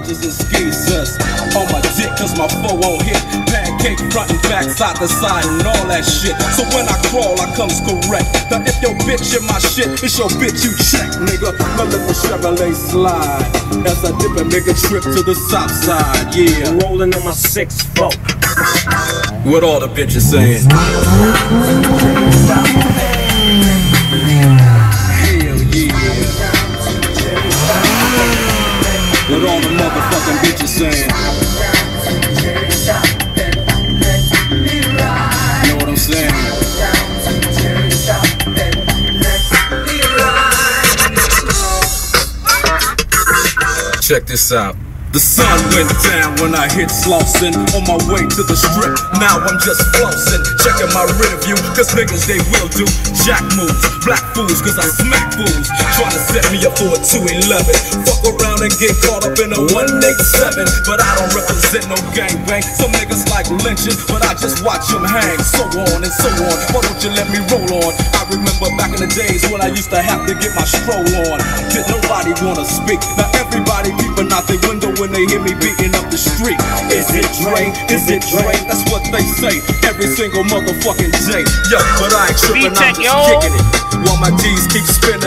bitches skeezers. On my dick, cause my foe won't hit. Pancake front and back, side to side, and all that shit. So when I crawl, I comes correct. Now if your bitch in my shit, it's your bitch you check, nigga. My little Chevrolet slide. As I dip and make a trip to the south side, yeah. Rolling in my six foot. What all the bitches saying? What all the motherfucking bitches saying? Check this out. The sun went down when I hit Slauson on my way to the strip. Now I'm just flossing, checking my rear view, cause niggas they will do jack moves, black fools, cause I smack fools, me up for a 211. Fuck around and get caught up in a 187, but I don't represent no gangbang. Some niggas like lynching, but I just watch them hang, so on and so on. Why don't you let me roll on? I remember back in the days when I used to have to get my stroll on. Did nobody wanna speak? Now everybody peeping out the window when they hear me beating up the street. Is it Dre? Is it Dre? That's what they say every single motherfucking day. Yo, but I ain't tripping, I'm just kicking it. While my D's keep spinning.